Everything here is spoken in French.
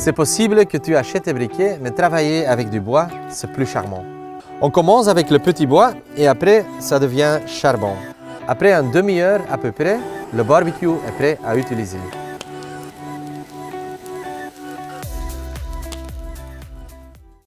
C'est possible que tu achètes des briquets, mais travailler avec du bois, c'est plus charmant. On commence avec le petit bois et après, ça devient charbon. Après une demi-heure à peu près, le barbecue est prêt à utiliser.